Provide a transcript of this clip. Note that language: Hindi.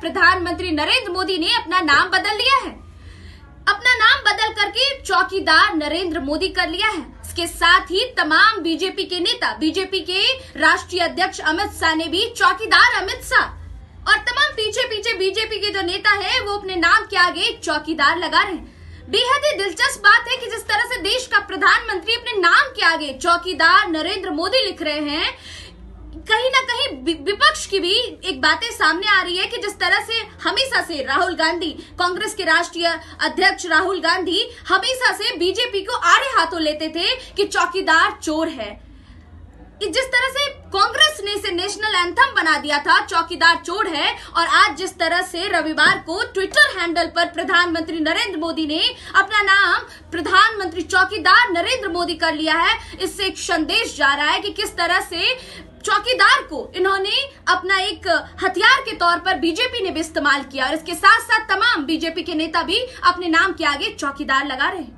प्रधानमंत्री नरेंद्र मोदी ने अपना नाम बदल लिया है। अपना नाम चौकीदार नरेंद्र मोदी कर लिया है। इसके साथ ही तमाम बीजेपी के नेता, बीजेपी के राष्ट्रीय अध्यक्ष अमित शाह ने भी चौकीदार अमित शाह और तमाम पीछे पीछे बीजेपी के जो नेता है, वो अपने नाम के आगे चौकीदार लगा रहे हैं। बेहद ही दिलचस्प बात है कि जिस तरह से देश का प्रधानमंत्री अपने नाम के आगे चौकीदार नरेंद्र मोदी लिख रहे हैं विपक्ष की भी एक बातें सामने आ रही है कि जिस तरह से हमेशा से राहुल गांधी, कांग्रेस के राष्ट्रीय अध्यक्ष राहुल गांधी हमेशा से बीजेपी को आड़े हाथों लेते थे कि चौकीदार चोर है। जिस तरह से कांग्रेस ने इसे नेशनल एंथम बना दिया था, चौकीदार चोर है, और आज जिस तरह से रविवार को ट्विटर हैंडल पर प्रधानमंत्री नरेंद्र मोदी ने अपना नाम प्रधानमंत्री चौकीदार नरेंद्र मोदी कर लिया है, इससे एक संदेश जा रहा है कि किस तरह से चौकीदार को इन्होंने अपना एक हथियार के तौर पर बीजेपी ने भी इस्तेमाल किया और इसके साथ साथ तमाम बीजेपी के नेता भी अपने नाम के आगे चौकीदार लगा रहे हैं।